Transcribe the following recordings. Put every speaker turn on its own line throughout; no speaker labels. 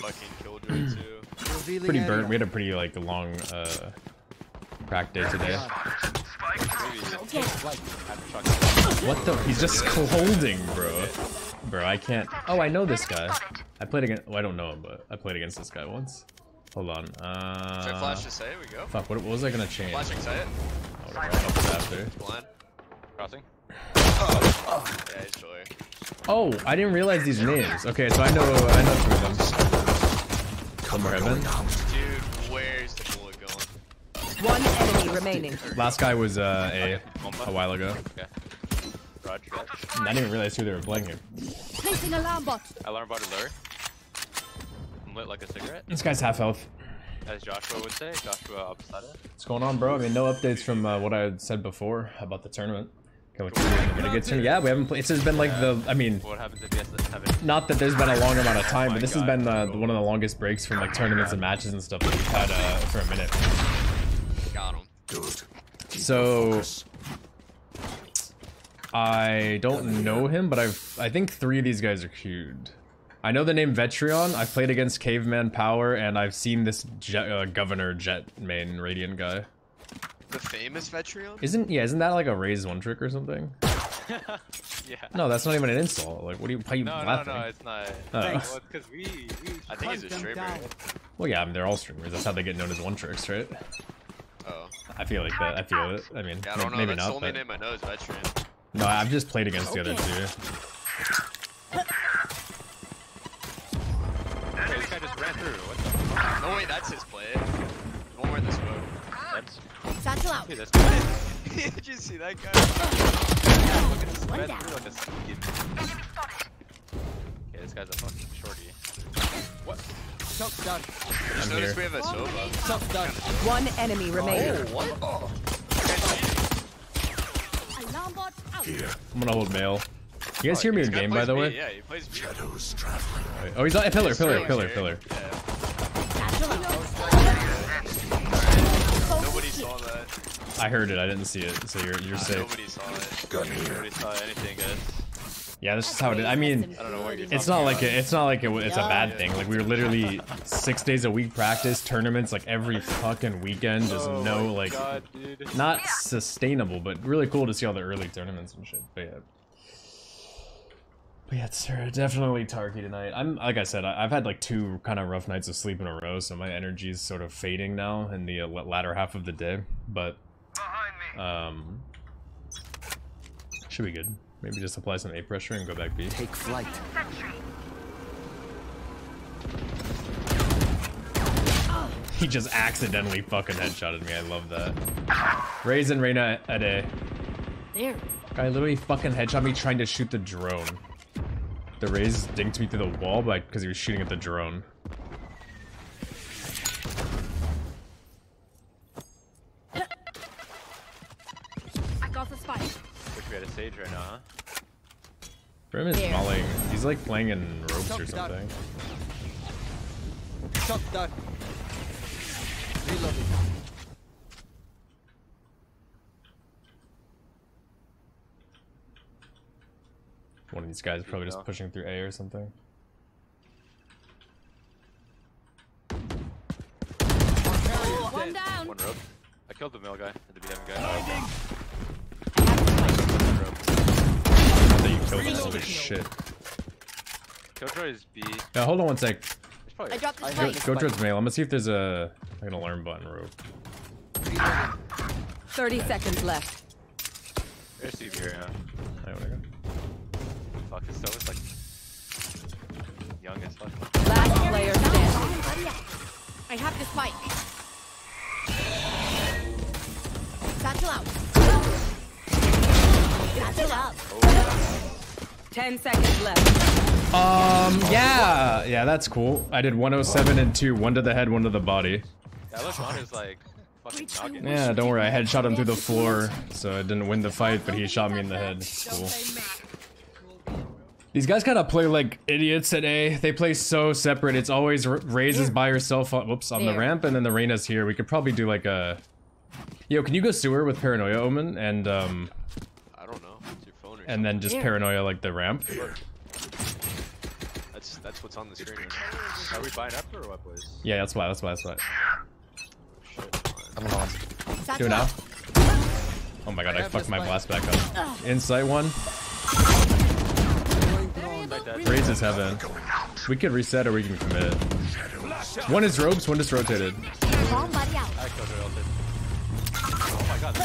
fucking killjoy too.
Pretty
area.
burnt. We had a pretty like long uh crack day today.
Maybe
Okay.
have truck.
What the? He's just holding, bro. Bro, I can't. Oh, I know this guy. I played against. Well, I don't know him, but I played against this guy once. Hold on.
Check
Uh.
flash to say we go.
Fuck. What, what was I gonna change?
Flashing sight.
Oh, right up after.
Blind.
Crossing.
Yeah, he's.
Oh, I didn't realize these names. Okay, so I know. I know two of them. Cover heaven.
Dude, where's the bullet going?
One enemy remaining.
Last guy was uh, a a while ago.
Okay. Roger
I didn't even realize who they were playing here.
Placing alarm bot.
Alarm bot alert. I'm lit like a cigarette,
This guy's half health.
as Joshua would say. Joshua Obstada.
What's going on, bro? I mean, no updates from uh, what I had said before about the tournament. Can we gonna get tournament? Yeah, we haven't played. It's just been like the. I mean,
What happens if yes haven't?
not that there's been a long amount of time,
my
but this has been uh, one of the longest breaks from like tournaments and matches and stuff that we've had uh, for a minute.
Got him.
Good.
So I don't know him, but I've I think three of these guys are queued. I know the name Vetrion. I've played against Caveman Power, and I've seen this jet, uh, Governor Jett main Radiant guy.
The famous Vetrion?
Isn't yeah? Isn't that like a Raze one trick or something?
Yeah.
No, that's not even an insult. Like, what do you? Why are you
No, no,
laughing?
no, it's not.
Oh.
Well, it's because we, we.
I think he's a
them
streamer.
down.
Well, yeah, I mean, they're all streamers. That's how they get known as one tricks, right?
Oh.
I feel like that. I feel it. I mean,
Yeah, I don't know.
maybe
That's the
not.
only
But...
name I know is Vetrion.
No, I've just played against the other two.
Hey, this guy just ran through. What the fuck?
No, wait, that's his play. One more in the smoke.
That's.
Satchel out.
Dude, that's guy.
Did you see that guy?
Look at this.
One
Ran
down.
through like a sneaky. Okay, this guy's a fucking shorty. What?
Shot down.
Just
I'm
noticed
here.
we have a Sova.
Shot down.
One enemy oh, remaining.
what?
Alarm bot out.
I'm gonna hold mail. You guys oh, hear me in game, by the way?
Yeah, he plays B.
Shadows traveling.
Oh, he's on a pillar, pillar, pillar, pillar.
Yeah.
I heard it. I didn't see it, so you're you're
Uh,
safe.
nobody saw it.
Gun here.
Nobody saw anything, guys.
Yeah, that's just how it is. I mean,
I don't know what you're
it's
talking
not like
about.
it, it's not like it, it's a bad thing. Like we were literally six days a week practice tournaments, like every fucking weekend. Just
Oh
no like
God, dude.
not sustainable, but really cool to see all the early tournaments and shit. But yeah. But yeah, it's uh, definitely Tarky tonight. I'm like I said, I, I've had like two kind of rough nights of sleep in a row, so my energy is sort of fading now in the uh, latter half of the day. But um, should be good. Maybe just apply some A pressure and go back B.
Take flight.
He just accidentally fucking headshotted me. I love that. Raze and Reyna at A.
There.
Guy literally fucking headshot me trying to shoot the drone. The Raze dinked me through the wall because he was shooting at the drone.
Right now, huh?
Brim is
There.
mulling. He's like playing in ropes or
Shot down.
something.
Shot down. Reloading.
One of these guys is probably just pushing through A or something.
One down.
One rope. I killed the male guy, the BM guy.
I have
One rope.
I thought you killed him. Holy shit.
Killjoy is B. There's
Yeah, hold on one sec.
probably
I dropped the
I
spike.
heard
Go towards mail. I'm gonna see if there's a like an alarm button rope.
30 seconds left.
There's CB here, huh?
I wanna go.
Fuck, this stuff is like young as fuck.
Last player standing. I have the spike. Satchel out. Satchel out. Oh, 10 seconds left.
Um, yeah, yeah, that's cool. I did 107 and two, one to the head, one to the body.
Yeah, look on his like.
Yeah, don't worry, I headshot him through the floor, so I didn't win the fight, but he shot me in the head. Cool. These guys kind of play like idiots at A. They play so separate. It's always r- Raze's by herself. On, whoops, on the ramp, and then the Reyna's here. We could probably do like a. Yo, can you go sewer with paranoia omen and um
I don't know. It's your phone or
and then just
Here.
paranoia like the ramp?
That's That's what's on the screen. right
Are we buying up or what, boys?
Yeah, that's why. That's why. That's why.
I'm alone.
Do it now. Oh my god, I fucked my blast back up. Insight one. Raze's heaven. We could reset or we can commit. One is ropes, one is rotated.
Bomb buddy out.
I killed her ulted. Oh my god,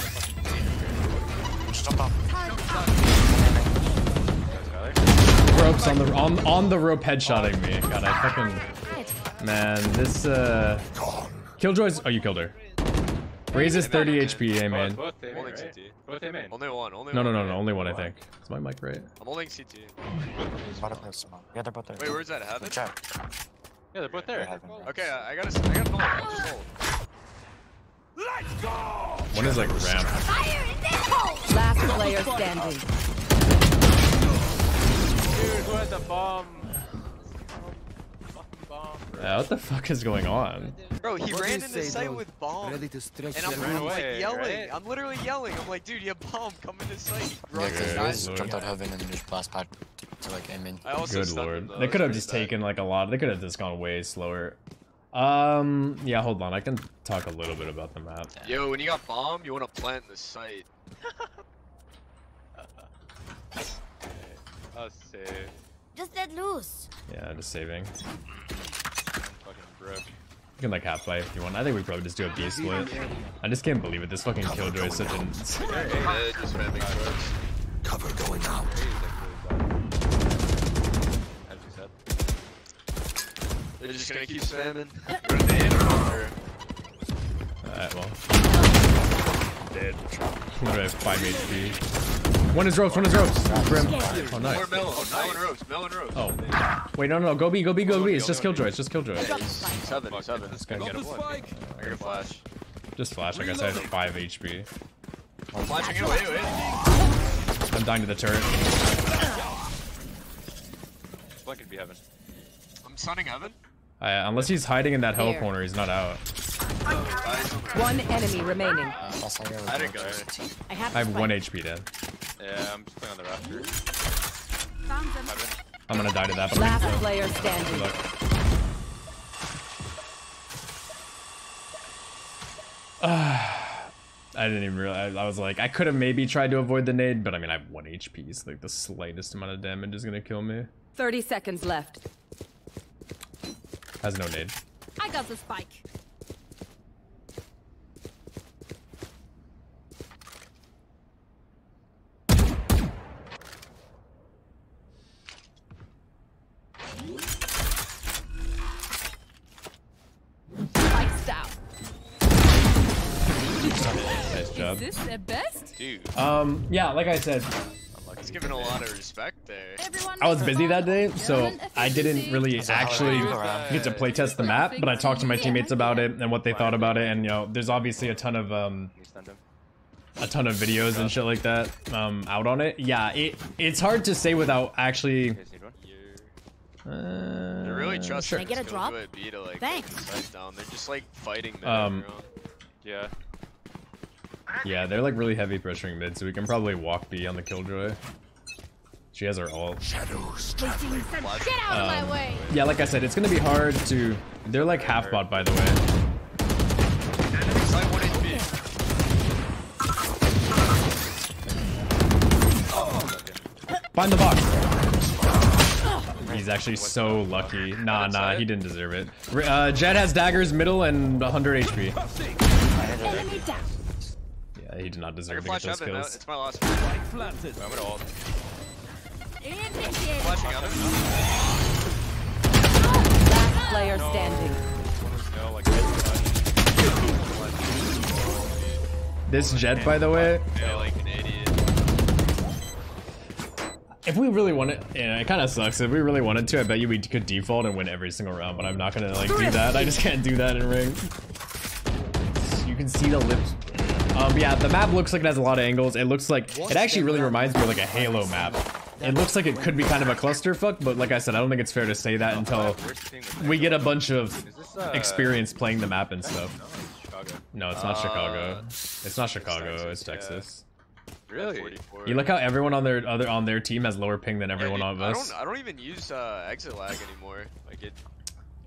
Ropes on the on on the rope headshotting me. God, I fucking man, this uh Killjoy's oh you killed her. Raze's 30 HP, hey
Oh,
man.
both A main,
Holding
right?
CT.
Both A main.
Only one, only
No
one.
no no no, only one I think. Is my mic right?
I'm holding CT.
Bottom. Yeah, they're both there.
Wait, where's that heaven?
Check.
Yeah, they're both there.
Okay, I I gotta, I gotta hold. I'll just hold.
One is like ramp.
Fire in this hole.
Last player standing.
Dude, who has a bomb? Bomb.
Yeah, what the fuck is going on?
Bro, he
What
ran into
say,
site
bro?
with bomb.
Ready to stretch
And I'm, I'm
arms?
like yelling.
right?
I'm literally yelling. I'm like, dude, you have bomb. Come into site. He
Yeah,
runs
Okay,
because
and
guys
Lord.
jumped out heaven and just blast pad to, to like aim in.
I also
Good lord.
him, though.
They could have just
bad.
taken like a lot. They could have just gone way slower. Um, yeah, hold on. I can talk a little bit about the map.
Yo, when you got bomb, you want to plant the site.
I'll save.
Just let loose.
Yeah, just saving.
Fucking broke.
You can like half play if you want. I think we probably just do a B split. I just can't believe it. This fucking Killjoy is such an.
Yeah, just ramming shorts.
Cover going out.
He's like really bad. As you said.
They're just gonna keep spamming. Go to the end
Alright, well. Dead. What do I have? 5 HP. One is ropes, one is ropes. Grim. Oh,
Or
nice.
melon. Melon ropes. Melon ropes.
Oh. Wait, no, no, no. Go B, go B, go B. It's just Killjoy. It's just Killjoy.
Seven. Seven.
This guy
Got
get a
spike.
I got a flash.
Just flash. Like I said, I have 5 HP.
Flashing it. Wait, wait.
I'm dying to the turret.
One could be heaven.
I'm sunning heaven.
Uh, unless he's hiding in that hell
Here.
corner, he's not out.
One enemy remaining.
Uh,
I didn't go there.
I have
I have
the
1. HP dead.
Yeah, I'm just playing on the rafter.
Found them.
Heaven.
I'm gonna die to that, but
Last
I'm
player
Good
standing.
luck. I didn't even realize. I was like, I could have maybe tried to avoid the nade, but I mean, I have one HP, so like the slightest amount of damage is gonna kill me.
30 seconds left.
Has no nade.
I got the spike. Spike's down.
Nice job.
Is this the best?
Dude,
Um, yeah, like I said,
he's giving a lot of respect there.
I was busy that day, so I didn't really actually
did you go around?
get to playtest the map, but I talked to my teammates about it and what they thought about it, and you know, there's obviously a ton of um,
You stunned him.
a ton of videos and shit like that um, out on it. Yeah, it it's hard to say without actually.
You guys need one?
Uh,
They're really trusting
I get a drop?
Killjoy to like
Thanks.
hold the site down. They're just like fighting
Um,
on their own.
Yeah.
Yeah, they're like really heavy pressuring mid, so we can probably walk B on the Killjoy. She has her ult.
Shadows.
Get out of
Um,
my way.
Yeah, like I said, it's gonna be hard to. They're like half bot, by the way.
Site one HP.
Find the box. He's actually so lucky. Nah, nah, he didn't deserve it. R- Uh, Jett has daggers, middle, and 100 HP.
Enemy down.
Yeah, he did not deserve
can
to get those
heaven. now.
kills.
It's my last one.
I'm gonna ult.
Initiated.
Flashing heaven.
Last player standing.
No, like
This Jett, by the way,
Yeah, like an idiot.
if we really wanted, yeah, it kind of sucks. If we really wanted to, I bet you we could default and win every single round. But I'm not gonna like do that. I just can't do that in ring. You can see the lips. Um, yeah, the map looks like it has a lot of angles. It looks like it actually really reminds me of like a Halo map. It looks like it could be kind of a clusterfuck, but like I said, I don't think it's fair to say that until
Where's the thing with
we get a bunch of
Is this, uh,
experience playing the map and stuff.
No, it's Chicago.
No, it's not
Uh,
Chicago. It's not Chicago. It's
Texas, yeah.
Texas.
Really?
You look how everyone on their other on their team has lower ping than
Yeah,
everyone
dude,
on
I don't. I don't even use uh, ExitLag anymore. Like it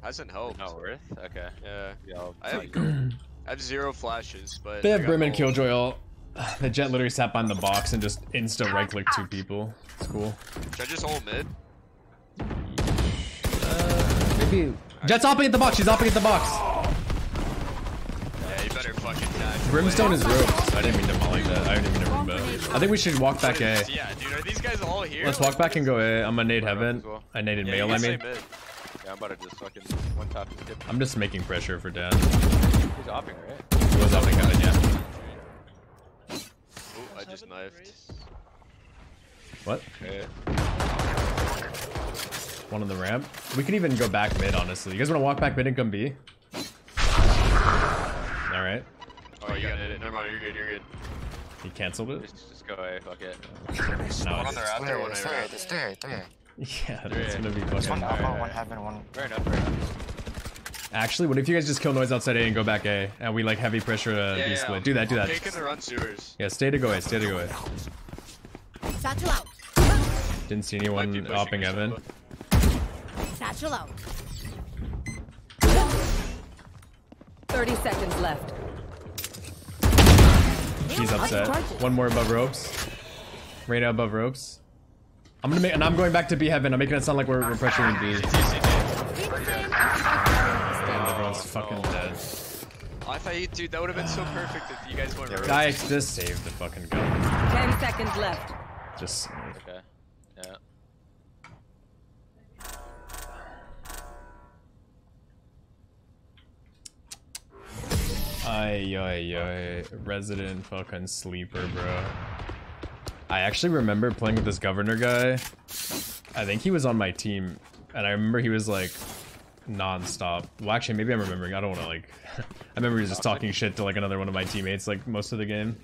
hasn't helped.
Not worth? Okay.
Yeah.
Yeah, I'll
have,
take
I have zero flashes, but.
They have Brim and. Killjoy all. The Jett literally sat behind the box and just insta right click two people. It's cool.
Should I just hold mid?
Uh, maybe. Jett's hopping at the box. She's hopping at the box.
Yeah, you better fucking dash.
Brimstone is ropes. I didn't mean to molly that. I didn't mean to room that. I think we should walk back A.
Yeah, dude, are these guys all here?
Let's walk back and go A. I'm gonna nade heaven. I naded
Yeah,
male, I
can
mean.
Stay mid.
Yeah, I'm about to just fucking one tap and skip.
I'm just making pressure for Dan.
He's opping, right?
He was hopping heaven, yeah.
Ooh, I just knifed.
What?
Okay.
One on the ramp. We can even go back mid, honestly. You guys wanna walk back mid and come B? Alright.
Oh, you got it. Never mind, you're good, you're good.
He cancelled it?
Just, just go away, fuck it.
No,
One
it
on the
is.
out there,
when
it's
I
there, it's there, it's there.
Yeah, that's gonna be
One
fucking.
alpha, one heaven, one.
Fair enough, fair enough.
Actually, what if you guys just kill noise outside A and go back A, and we like heavy pressure uh,
Yeah,
B
yeah,
split? Do that, do that.
Taking the run sewers.
Yeah, stay to go A, stay to go A.
Satchel out.
Didn't see anyone
pushing
hopping
or
heaven.
something.
Satchel out.
30 seconds left.
He's upset. One more above ropes. Reyna above ropes. I'm gonna make, and I'm going back to B heaven. I'm making it sound like we're, we're pressuring B. And everyone's oh, oh, fucking dead.
Oh, I thought you, dude, that would have been so perfect if you guys went right.
Guys, just save the fucking gun.
10 seconds left.
Just.
Okay. Yeah.
Ay, ay, ay. Resident fucking sleeper, bro. I actually remember playing with this governor guy. I think he was on my team. And I remember he was like non-stop. Well, actually, maybe I'm remembering. I don't want to like. I remember he was just talking shit to like another one of my teammates like most of the game.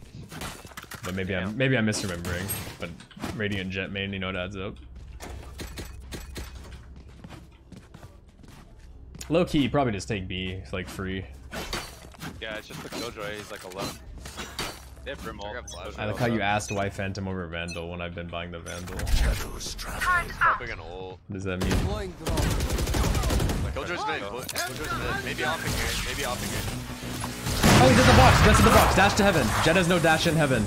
But maybe I'm maybe I'm misremembering. But Radiant Jett main, you know what adds up. Low key, probably just take B, like free.
Yeah, it's just the Killjoy, he's like alone. They have Brim.
I.
I like how you asked why Phantom over Vandal when I've been buying the Vandal.
Shadows traveling.
Popping an ult.
What does that mean?
Deploying drone.
Killjoy's mid. Killjoy's mid. Maybe off here. Maybe off here.
Oh, he's in the box. That's in the box. Dash to heaven. Jett has no dash in heaven.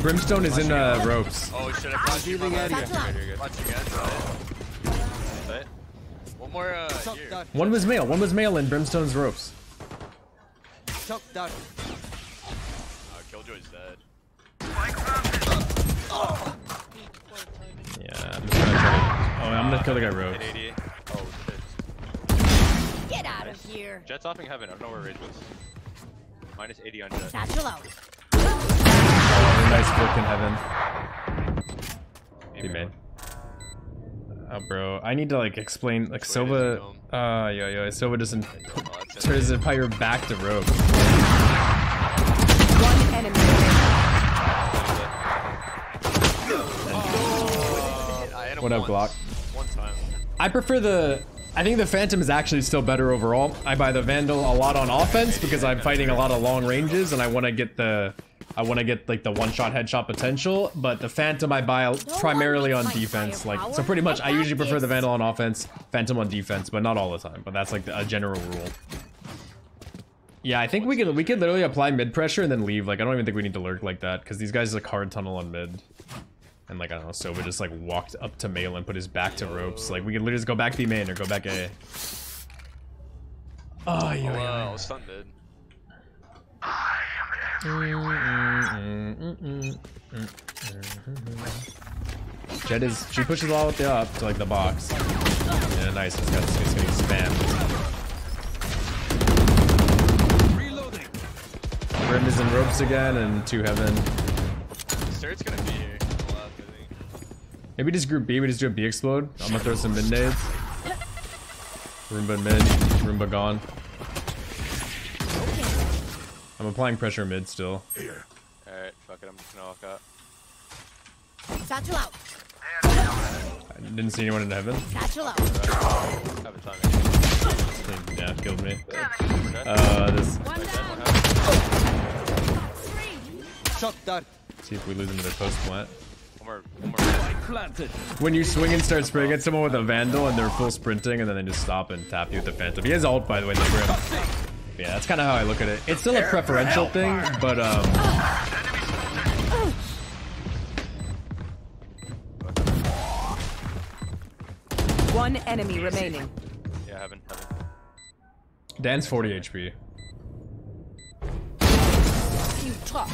Brimstone is in uh, ropes.
Oh, should I flash you?
Healing area.
Satchel out.
Again, right?
Right?
One more, uh, here.
One was male. One was male in Brimstone's ropes.
Shock dart.
Oh, Killjoy's dead.
Yeah, I'm just gonna try to. Oh, I'm gonna kill the guy ropes.
80. Oh shit.
Get out of here.
Jett's opping heaven, I don't know where Rage was. Minus 80 on Jett.
Satchel out.
Oh, nice flick in heaven. He made. Oh, bro, I need to like explain like
Which way does
Sova.
he go?
Uh, yeah, yeah. Sova doesn't
Oh, that's
turns his fire back to ropes.
One enemy remaining.
I hit him
What up,
once. One time.
I prefer the. I think the Phantom is actually still better overall. I buy the Vandal a lot on offense because I'm fighting a lot of long ranges and I want to get the. I want to get like the one-shot headshot potential, but the Phantom I buy primarily on
one makes my
defense. Like so, pretty much I usually prefer the
practice.
Vandal on offense, Phantom on defense, but not all the time. But that's like a general rule. Yeah, I think we could we could literally apply mid pressure and then leave. Like I don't even think we need to lurk like that because these guys is like hard tunnel on mid. And like I don't know, Sova just like walked up to mail and put his back to ropes. Like we could literally just go back B main or go back A. Oh
I'll,
yeah.
uh, I'll stun mid.
Jett is she pushes all the way up to like the box. Yeah, nice. It's got it's getting spammed.
Reloading.
Brim is in ropes again and two heaven.
Sturt's gonna be here. on the left, I think.
Maybe just group B. We just do a B explode. I'm gonna throw some mid nades. Roomba mid. Roomba gone. I'm applying pressure mid still.
Here.
Alright, fuck it, I'm just gonna walk out.
Satchel out.
I didn't see anyone in heaven.
Satchel out.
Have a time.
Yeah, killed me.
Okay.
Uh, this.
One down.
One heaven.
Three.
Shock dart.
See if we lose into their post plant.
One more. One more.
Planted.
When you swing and start spraying at someone with a Vandal and they're full sprinting and then they just stop and tap you with the Phantom. He has ult, by the way, the Brim. Yeah, that's kind of how I look at it. It's still a preferential thing, but um,
One enemy remaining.
Yeah, heaven, heaven.
Dan's 40 HP.
You tried.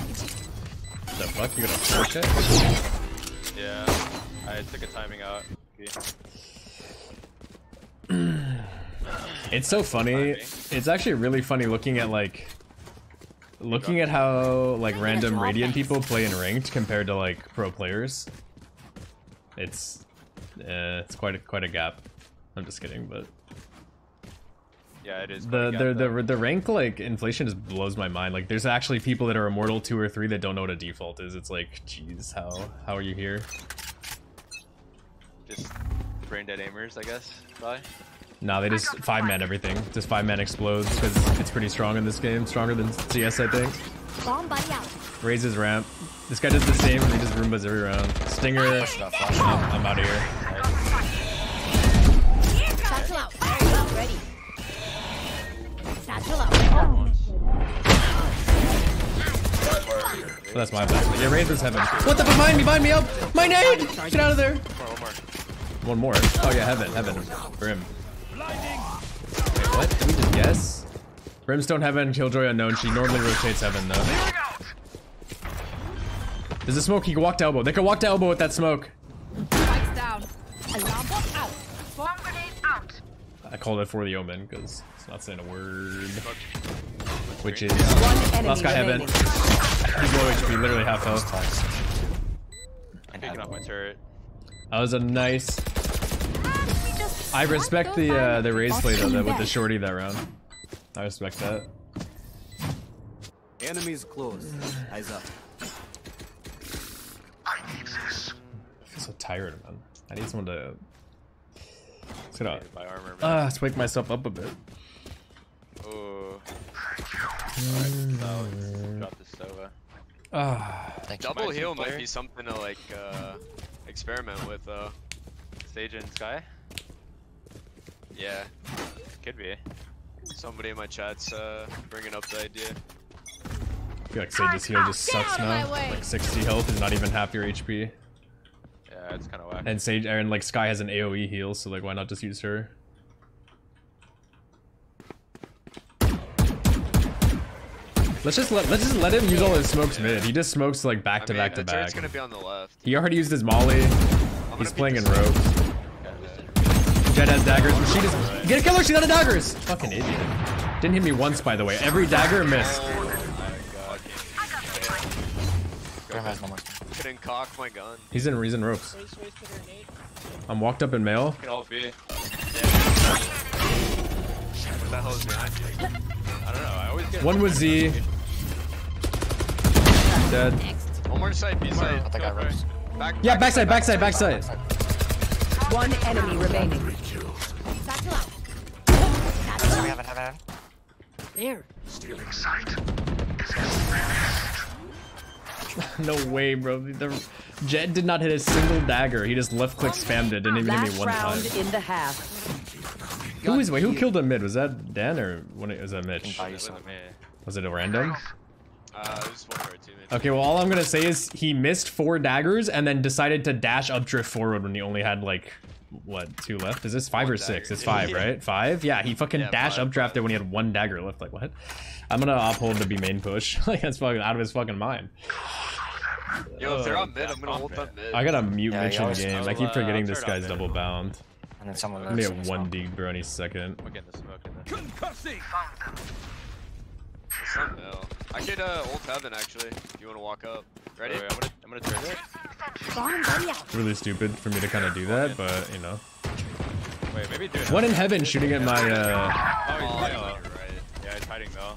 The fuck? You gonna 4 it?
Yeah, I took a timing out. Okay.
It's so funny. It's actually really funny looking at like looking at how like random Radiant people play in ranked compared to like pro players. It's uh, it's quite a, quite a gap. I'm just kidding, but
Yeah, it is.
the
quite
the the the rank like inflation just blows my mind. Like there's actually people that are immortal two or three that don't know what a default is. It's like, jeez, how how are you here?
just brain dead aimers, I guess. Bye.
Nah, they just five man everything. Just five man explodes because it's pretty strong in this game. Stronger than CS, I think.
Bomb buddy out.
Raze's ramp. This guy does the same. He just Roombas every round. Stinger.
Push it up, flash it
I'm, out of here.
Satchel out. Out ready. Satchel out.
So that's my bad. Yeah, Razor's heaven. What the fuck? Behind me, behind me, up! My nade! Get out of there!
One more, one more.
One more. Oh yeah, heaven, heaven. Brim. Wait, what? Did we just guess? Brimstone heaven, Killjoy unknown. She normally rotates heaven though. There's a smoke. He can walk to elbow. They can walk to elbow with that smoke.
Spikes down. Alarm bot out. Bomb grenade out.
I called it for the omen because it's not saying a word. Which is
One enemy
last guy heaven.
remaining.
He's low HP, literally half health.
And
Picking up my turret.
That was a nice. I respect the uh, the Raze play though, that with the shorty that round. I respect that.
Enemies close. Eyes up.
I need this. I feel so tired, man. I need someone to. Let's get out.
My armor. man.
Ah, let's wake myself up a bit.
Oh. Alright, now let's drop this Sova.
Ah,
Thank you.
Double heal might be something to like uh, experiment with though.
Sage and Skye?
Yeah,
Could be.
somebody in my chat's uh, bringing up the idea.
I feel like Sage's heal just sucks
out of my
now. Like 60 health is not even half your HP.
Yeah, it's kind of whack.
And Sage, and like Skye has an AoE heal, so like why not just use her? Let's just let let's just let him use all his smokes mid. He just smokes like back to
mean,
back to
the turret's
back.
gonna be on the left.
He already used his molly.
I'm
He's playing in
this-
ropes. Jett has daggers. She just get a killer. She's out of daggers. Fucking idiot. Didn't hit me once, by the way. Every dagger missed.
Grim has no more.
Couldn't cock my gun.
He's in Reason ropes. I'm walked up in mail.
Can all be.
What the hell is behind you?
I don't know. I always get.
One was Z. Dead.
One more side, B side.
I think I ropes.
Back,
Yeah, backside, backside, backside.
One enemy remaining.
So we haven't have it.
There.
No way, bro. The Jett did not hit a single dagger. He just left click spammed it. Didn't even hit me one
round
time.
in the half.
Who is wait? Who killed him mid? Was that Dan or when it, was that Mitch?
Buy you
It
some.
wasn't me.
Was it a random?
Uh, it was one of our teammates.
Okay, well, all I'm gonna say is he missed four daggers and then decided to dash up drift forward when he only had like what two left? Is this five
One
or six?
dagger.
It's five,
Yeah.
right? Five? Yeah, he fucking
Yeah,
dash
five,
updrafted when he had one dagger left. Like what? I'm gonna uphold to be main push. like that's fucking out of his fucking mind.
Yo, if they're
Oh,
on mid, I'm gonna ult up mid.
I gotta mute
Yeah,
Mitch in the game. I keep
uh,
forgetting
I'll
this
turn it
guy's
mid.
double bound.
And then someone
I'm gonna get one
D
dig bro any second.
I'm getting the smoke in there.
Concussing.
It's not L. I could uh, ult heaven actually. If you wanna walk up. Ready?
Wait, wait, I'm gonna, I'm gonna turn it.
Bomb buddy out.
Really stupid for me to kind of do that, but you know.
Wait, maybe do it.
One in heaven shooting at my uh.
Oh,
Oh,
he's
yeah,
hiding
you're right.
Yeah, he's hiding though.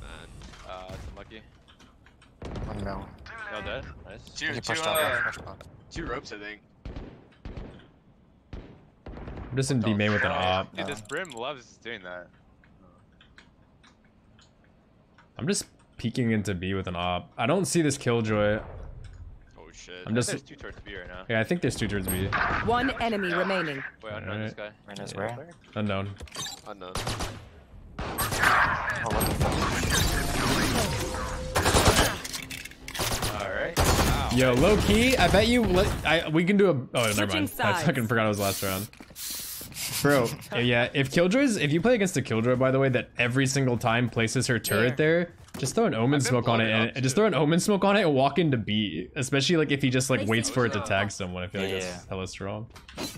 Man.
Uh, that's unlucky.
One mil.
No dead. Nice.
Two,
He
two,
pushed out. yeah,
uh, two ropes, I think.
I'm just in B main with an op.
Dude, this Brim loves doing that.
I'm just peeking into B with an op. I don't see this killjoy.
Oh shit.
I'm just
There's two towards B right now.
yeah. I think there's two towards B.
One enemy remaining.
Wait, I know this guy.
Reyna's where?
Unknown.
Unknown.
Oh, what the fuck?
Alright.
Yo, low key, I bet you. Let, I we can do a. Oh, never
Switching
mind. I fucking forgot it was last round. Bro, yeah. If Killjoy's, if you play against a Killjoy, by the way, that every single time places her turret there, just throw an Omen smoke on it,
blowing
and,
up,
and just throw an Omen smoke on it and walk into B. Especially like if he just like waits for it to tag someone. I feel like
Yeah,
that's
yeah.
hella strong.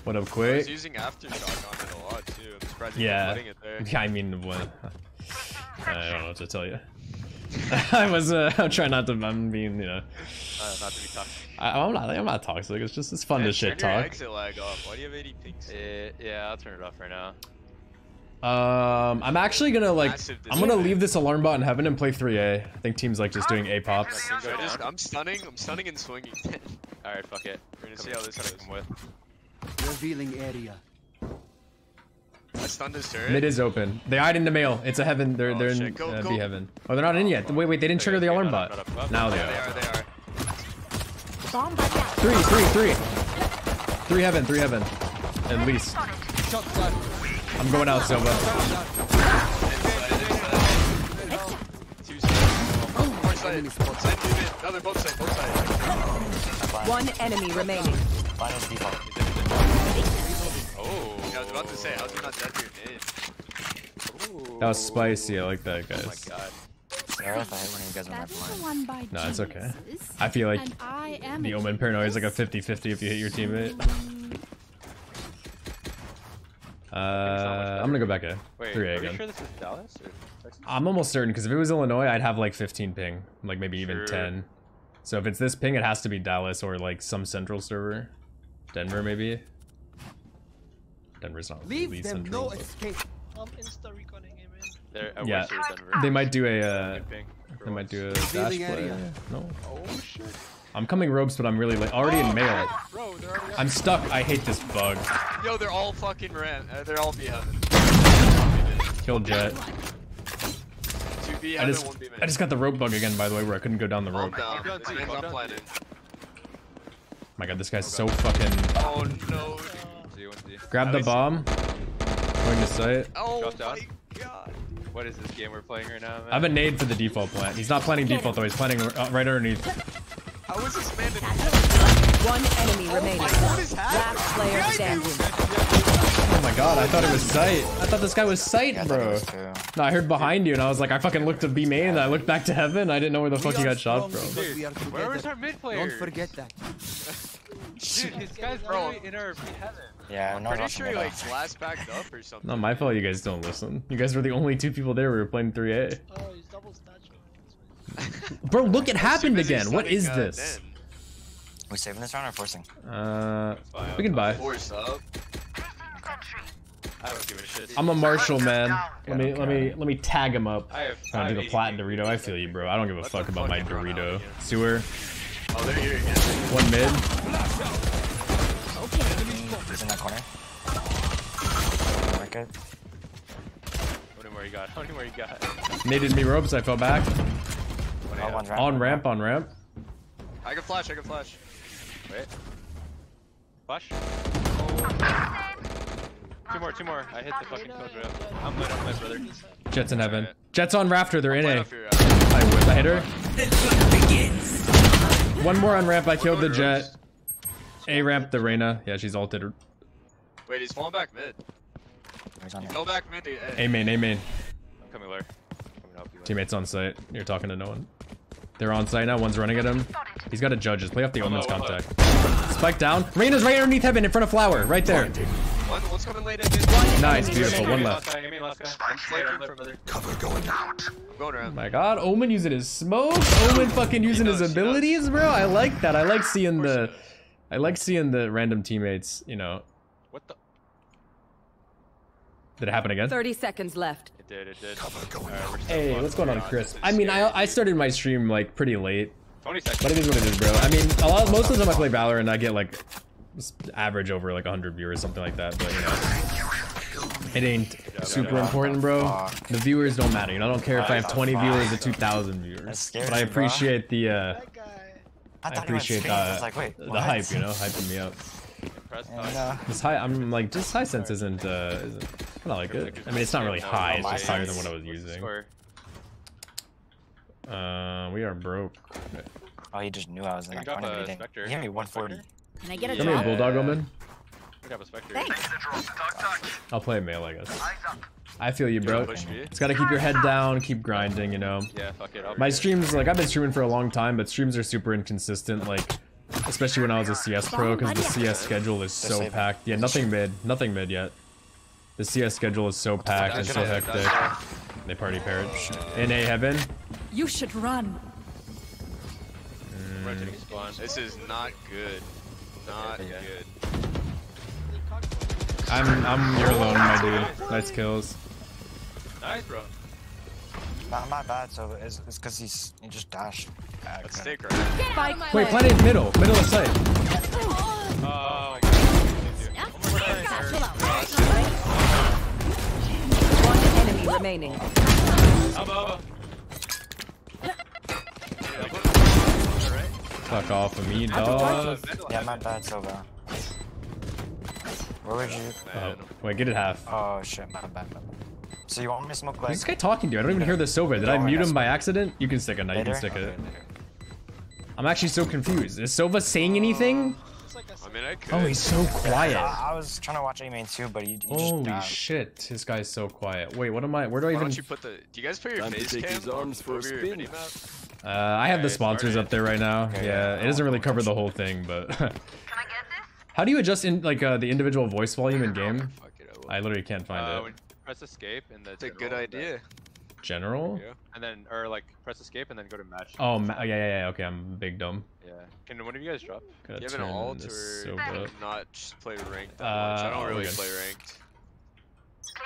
What up,
I was
Quake?
using aftershock on it a lot too. I'm surprised you
Yeah.
kept putting it there.
Yeah, I mean, what? I don't know what to tell you. I was. Uh, I'm trying not to. I'm being, you know.
Uh, not to be tough.
I, I'm not. I'm not toxic. It's just it's fun
Man,
to shit talk.
turn your
talk.
ExitLag off. Why do you have 80 pings?
Eh, yeah, I'll turn it off right now.
Um, I'm actually gonna like. I'm gonna leave this alarm bot in heaven and play 3A. I think teams like just doing A pops.
I just,
down.
I'm stunning. I'm stunning and swinging.
Alright, fuck it.
We're gonna
Come
see
with-
how this
gotta
goes.
with.
Revealing area.
I stunned his turret.
Mid is open. They hide in the mail. It's a heaven. They're
Oh,
they're in
shit. Go,
uh,
go.
B heaven. Oh, they're not in yet. Wait, wait. They didn't trigger the alarm
not
bot.
up, not up,
Now they
Yeah, they
are.
are. They are.
Bomb buddy out.
Three, three, three. Three heaven. Three heaven. At least. I'm going out, Sova.
Two sides. More I was about to say, how's he not dead here, mid?
That was spicy. I like that,
Oh my
guys.
god.
Sorry if I hit one of you guys on
That
that
was the
line.
one by
No, it's okay.
geniuses,
I feel like
and I am
the Omen paranoia is like a
genius.
50-50 if you hit your teammate.
Mm,
Uh, I'm gonna go back A.
Wait,
3A
are
again.
you sure this is Dallas or Texas?
I'm almost certain because if it was Illinois, I'd have like 15 ping, like maybe even
Sure.
10. So if it's this ping, it has to be Dallas or like some central server, Denver maybe. Denver's not
Leave
really
them
central.
no
but-
escape.
I'm insta recording him in.
There, I
Yeah.
wish it was Denver.
They might do a. Uh,
Good ping for
they might do a dash play.
area.
No,
Oh shit.
I'm coming ropes, but I'm really like already in mail.
Bro, they're
I'm stuck. I hate this bug.
Yo, they're all fucking ran. Uh, they're all B heaven.
Kill Jett.
Two B
I just
one B.
I just got the rope bug again, by the way, where I couldn't go down the rope.
down.
Calm down,
This
T,
man's
calm
not
down,
planning.
My God, this guy's so fucking.
Oh no.
Z, one
Grab the
Nice.
bomb. Going to site.
Oh
Drop down.
my god.
What is this game we're playing right now, man?
I have a nade for the default plant. He's not planning default though. He's planning uh, right underneath.
How is this man
One enemy remaining.
What is happening?
Last player standing.
Oh my god, I thought it was sight. I thought this guy was sight,
Yeah, I
bro.
was.
No, I heard behind you and I was like, I fucking looked to B main and I looked back to heaven. I didn't know where the fuck
We
he
are
got shot
strong
from.
because we are
Where was our mid player?
Don't forget that.
Dude, this guy's
Bro.
literally in our heaven.
Yeah, no
Pretty sure
watching
he like last backed up or something.
Not my fault you guys don't listen. You guys were the only two people there. We were playing 3A.
Oh, he's double statue.
Bro, look, it happened again. What is
uh,
this?
Den.
though. We saving this round or forcing?
Uh, we can buy.
Force up.
I don't give a shit.
I'm a Marshall, man. Let me
Yeah,
let me let me tag him up.
I have.
Trying to do the
have
plat
80
Dorito. I feel you, bro. I don't give a fuck about my
fucking run out
Dorito. Sewer.
Oh, they're here again.
One mid.
He's in that corner. Market.
How many more you got? How many more you got?
Naded me ropes. I fell back.
What do you
Oh,
have?
one's ramp.
On ramp, on ramp.
I can flash. I can flash.
Wait. Flash. Two more, two more. I hit the fucking code rail. I'm lit, I'm lit, brother.
Jett's in heaven. Jett's on rafter. They're in
Play
A.
off your, uh,
I whip. I hit her. One more on ramp. I killed the Jett. A ramp. The Reyna. Yeah, she's ulted.
Wait, he's falling back mid.
He's on there.
Go back mid. to-
A main. A main.
I'm coming, Lair. I'm coming to help you. Lair.
Teammates on site. You're talking to no one. They're on site now. One's running at him. He's got a judge. Just play off the
One
omen's
low, one low.
contact. Spike down. Reyna's right underneath heaven in front of flower. Right there.
One, one's coming late.
Nice. Beautiful. One left.
Last guy, I mean last guy. I'm
flanking
I'm lit,
from-
brother.
I'm going
Oh
around.
my god, Omen using his smoke, Omen fucking using his
knows, he knows.
abilities, bro. I like that. I like seeing
Of course he
the. I like seeing the random teammates, you know.
What the?
Did it happen again?
30 seconds left.
It did, it did. Alright, we're still
Hey, what's going on, Chris? I mean, I I started my stream like pretty late,
20 seconds.
but it is what it is, bro. I mean, a lot most of the time I play Valorant I get like average over like 100 viewers, something like that, but you know. It ain't super important, bro. The viewers don't matter. You know, I don't care if I have 20 viewers or 2,000 viewers. But I
me, bro.
appreciate the uh,
I
I
thought he went
appreciate
straight. I
the
was like, wait,
the
what?
hype. You know, hyping me up.
Press
And, uh,
This high, I'm like, just high sense isn't. Uh, isn't I don't like it. I mean, it's not really high. It's just higher than what I was using. Uh, we are broke.
oh, he just knew I was in
I
that
can drop
corner
a
meeting.
Spectre.
He hit me 140.
Can I get a
Give me a bulldog, Omen.
We have a Spectre.
Thanks.
I'll play male, I guess. I feel you,
You
bro.
wanna push B?
It's gotta keep your head down, keep grinding, you know.
Yeah, fuck it. I'll
My streams, like, I've been streaming for a long time, but streams are super inconsistent, like, especially when I was a CS pro, because the CS schedule is so packed. Yeah, nothing mid, nothing mid yet. The CS schedule is so packed and so hectic. They party parrots. In A heaven,
You should run. Mm.
Rotating spawn.
This is not good. Not
Yeah.
good.
I'm, I'm, you're alone, my dude. Nice kills.
Nice, bro.
Not my bad, so it's it's because he's he just dashed. back.
Let's stick right.
Spike
Wait, planet middle, middle of sight.
Oh,
One enemy remaining.
Elbow, elbow.
Fuck off of me, dog.
Yeah, my bad, Sova. Where would you?
Oh, wait, get it half.
Oh shit, my bad. My bad. So you want me to smoke like?
Who's this guy talking to? I don't even hear the Sova. Did I mute him by accident? You can stick it now. You can stick it.
Okay.
I'm actually so confused. Is Sova saying anything?
It's like
mean, I could.
Oh, he's so quiet.
I, I was trying to watch A main too, but he, he just
Holy
died.
shit, this guy's so quiet. Wait, what am I? Where do I
Why
even?
don't you put the? Do you guys put your face cam
his arms for a
over your
spin.
mini-map?
Uh, I have the sponsors up there right now.
Okay,
Yeah,
yeah.
it doesn't really cover the whole thing, but. How do you adjust in like uh, the individual voice volume in game?
I.
I literally can't find
Uh,
it.
When press escape and the
It's a good
general, then-
idea.
General?
Yeah.
And then, or like press escape and then go to match.
Oh, ma- yeah, yeah, yeah. Okay, I'm big dumb.
Yeah. Can one of you guys drop?
Gotta
Do you have an alt or
Sova.
not just play ranked that
Uh,
much? I don't
oh,
really
okay.
play ranked.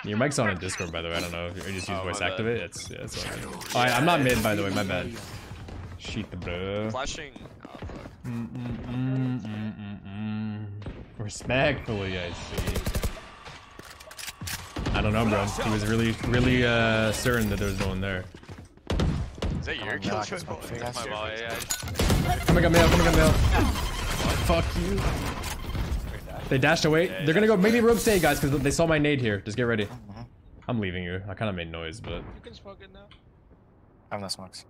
Your mic's on in Discord, by the way. I don't know if you just use
Oh,
voice activate. It's yeah, it's all good. Oh, I, I'm not mid, by the way. My bad. Sheet the bro.
Flashing. Oh fuck.
Mm, mm, mm, mm, mm, mm. Respectfully, I see. I don't know, bro. He was really, really uh, certain that there was no one there.
Is that your
Oh,
kill
no, I
shot?
can smoke for you guys.
My
that's
ball,
your-
yeah. yeah.
Coming up mail, coming up mail. Fuck you. They dashed away. They're gonna go maybe rogue stay, guys, because they saw my nade here. Just get ready. I'm leaving you. I kind of made noise, but
You can smoke it now.
I have no smokes.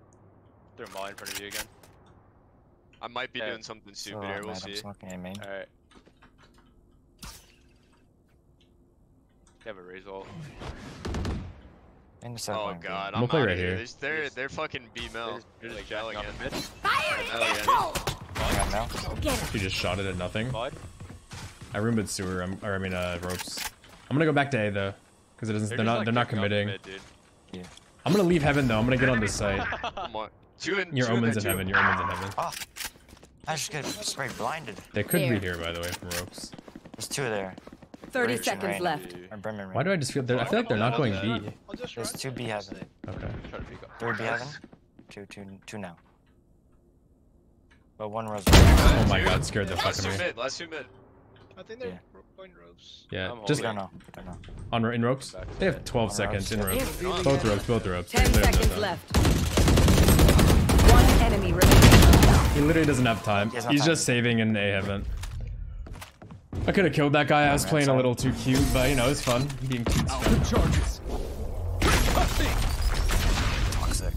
Throw a ball in front of you again.
I might be
Yeah.
doing something
So,
stupid here.
uh,
We'll
mad, I'm
see.
smoking A main.
Alright. Have a Raze ult.
In the second
Oh
one,
god,
We'll
I'm
play
outta
right here.
They're, they're they're fucking B Mel.
They're
They're
just
like
jacking
again.
Fire in
Mel
the
again.
hole!
I got now.
Go get him.
she just shot it at nothing.
Quad.
I room mid sewer. I'm, or I mean, uh, ropes. I'm gonna go back to A though, because it doesn't. They're,
just,
not.
like,
They're not
kicking off
committing.
mid, dude.
I'm gonna leave heaven though. I'm gonna get on this side.
Come on. Two in,
Your
two
omens in
two.
heaven. Your omens in heaven.
Oh, I just get spray blinded.
They could be here, by the way, from ropes.
There's two there.
30
Rage and
seconds
rain.
left.
Why do I just feel? they're- I feel like they're not going B.
I'll just
There's two B heaven.
Okay.
Try to peek up.
Three B heaven. Two, two, two now. But one rose.
Oh my god, scared the fuck
Last
out
two
of me.
mid. Last two mid.
I think they're
Yeah.
going ropes.
Yeah,
I'm
just
We don't know. We don't know.
on in ropes. They have 12
On
seconds in
ropes.
ropes. Both ropes, both ropes.
10
They have
seconds
time.
left. One enemy remaining.
He literally doesn't have time.
He
He's
time.
just saving in A heaven. I could have killed that guy. I was playing a little too cute, but you know, it's fun being cute.
Charges.
Toxic.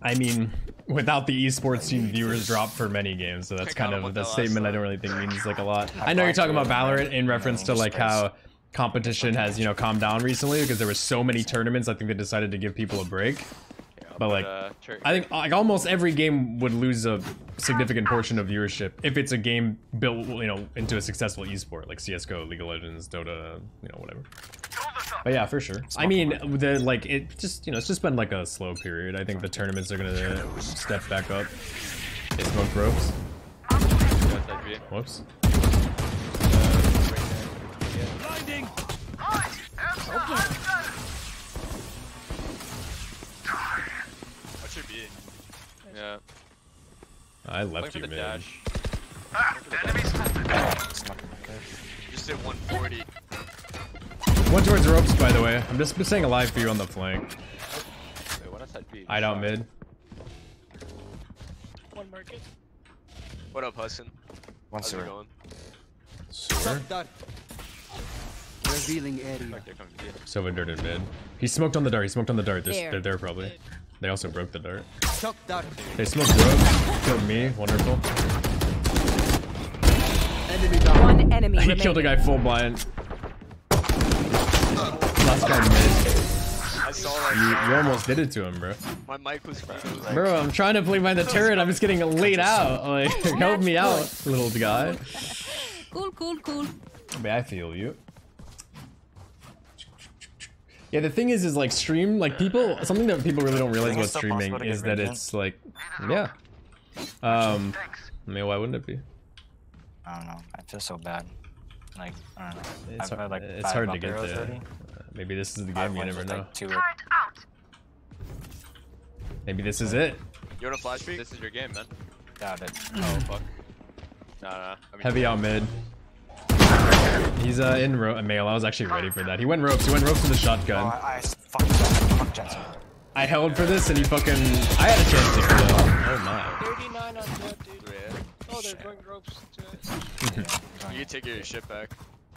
I mean, without the esports team, viewers drop for many games, so that's kind of the
that
statement. I don't really think means like a lot. I know you're talking about Valorant in reference to like how competition has you know calmed down recently because there were so many tournaments. I think they decided to give people a break.
Yeah,
But, like,
uh,
I think like almost every game would lose a significant portion of viewership if it's a game built, you know, into a successful esport like CS:GO, League of Legends, Dota, you know, whatever. But yeah, for sure. I mean, the like it just you know it's just been like a slow period. I think the tournaments are gonna step back up. They smoked ropes.
yeah, side B.
Whoops.
Yeah.
I left
for
you
the
mid.
dash.
Smoking my.
Just hit 140.
One towards ropes, by the way. I'm just saying alive for you on the flank.
Wait, what outside B?
Hide out mid.
One market.
What up, Hudson?
One
How's it going?
Sure.
Revealing area.
Fuck, they're coming B.
Silver darted mid. He smoked on the dart. He smoked on the dart. They're,
There.
they're there probably. They also broke the dart. They smoked ropes. Killed me. Wonderful.
Enemy.
One enemy
He
remaining.
killed a guy full blind. Last guy mid.
I saw that.
You, you almost did it to him, bro.
My mic was muted.
Bro, I'm trying to play by the turret. I'm just getting laid out. Like, help me out, little guy.
Cool, cool, cool.
But I feel you. Yeah, the thing is, is like stream, like people, something that people really don't realize
think
about streaming is that it's like, yeah. Um, I mean, why wouldn't it be?
I don't know. I feel so bad. Like, I don't know.
It's
I've
hard,
had like
it's
five
hard to
up
get there.
already.
Uh, Maybe this is the game. You
wins
never
with,
know.
Like two
Maybe this is it.
You want a flash peek?
This is your game, man.
doubt it.
Oh fuck. Nah, nah. I mean,
Heavy out mid. He's uh in ro mail. I was actually ready for that. He went ropes. He went ropes with a
Oh,
shotgun.
I, I fuck Fuck Jensen.
I held for this, and he fucking. I had a chance to kill. Oh my.
39 on dead, dude.
Yeah.
Oh, they're going ropes to it.
You take your shit back.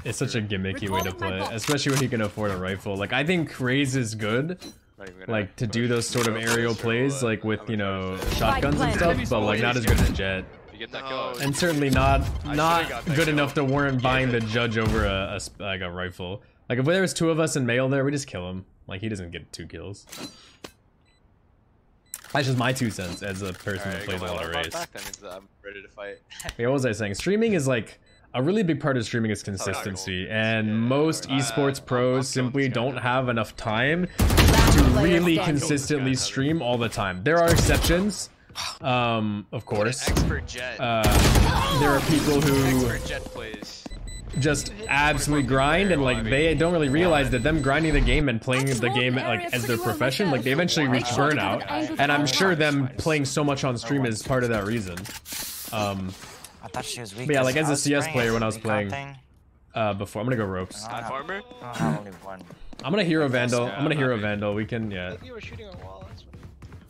It's such a gimmicky way to play,
box.
especially when he can afford a rifle. Like I think Raze is good,
not even gonna
like to do those sort of aerial plays, like with you know shotguns and stuff, but like not as good as Jett,
You get that
No.
kill.
and certainly not not
should've got that
good
kill.
enough to warrant buying the judge over a, a like a rifle. Like if there was two of us in male there, we just kill him. Like he doesn't get two kills. That's just my two cents as a person
Alright,
that
I
plays a lot of
alarm
race.
back. That means that I'm ready to fight.
Yeah, what was I saying? Streaming is like a really big part of streaming is oh, consistency, and most esports pros simply don't have enough time to really consistently stream all the time. There are exceptions, um, of course.
Expert Jett.
Uh, there are people who
Expert Jett plays.
just absolutely grind and like they don't really realize that them grinding the game and playing the game like as their profession like they eventually reach burnout and i'm sure them playing so much on stream is part of that reason um
I thought she was weak.
But yeah,
'cause
like, as a CS player when I was playing- uh before i'm gonna go ropes
I
Sky
don't have-
farmer?
I don't have only one.
i'm gonna hero vandal i'm gonna hero vandal we can yeah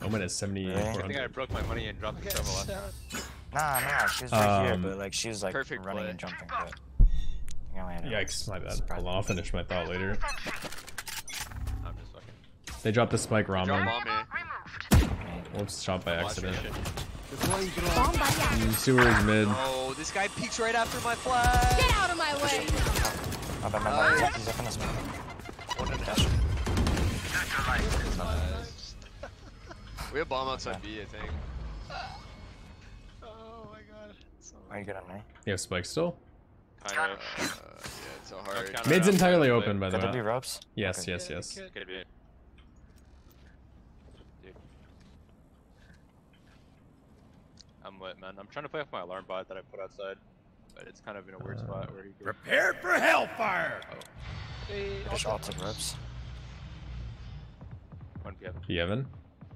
omen is 70
Really?
I think I broke my money and dropped the
Okay,
server
so,
last.
Nah, nah, she was right here,
Um,
but like she was like
perfect
running
play.
and jumping. But you know, I had to, like,
yikes my bad
surprise
hold on i'll finish my thought later
I'm just fucking.
they dropped the spike
Drop
ramen
bomb
whoops shot by accident
this shit.
Deploying drone.
Bomb buddy out.
Mm, sewers mid
Oh, this guy peeks right after my flag.
Get out of my way.
My
We have bomb outside B, I think.
oh my god. So,
Are you good on me?
you have spike still
Kind of.
Uh, yeah, it's so hard.
Kinda
mid's entirely
but-
open by the way.
Could there be
way
ropes?
yes
Okay.
yes
yeah,
yes
good.
Could be. Dude. I'm lit, man. I'm trying to play off my alarm bot that I put outside, but it's kind of in a weird spot where he can.
Prepared for hellfire.
They
Push
also-
all ropes.
1 p.m.
Evan.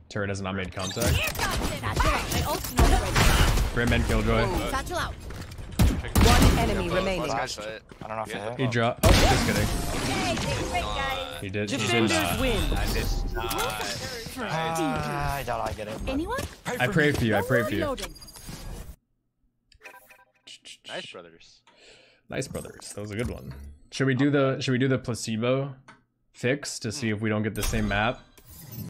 Turret has not made contact.
Satchel out. My ult's not.
Grim and Killjoy.
Satchel out.
One enemy remaining.
both guys fight.
I don't know if
Yeah.
He dropped. Oh, just kidding.
Hey, take break, guys.
He did. He did
Defenders
not.
win.
Ah, I doubt I get it.
Anyone?
I pray for you. I pray for you.
Nice, brothers.
Nice brothers. That was a good one. Should we do the Should we do the placebo fix to see if we don't get the same map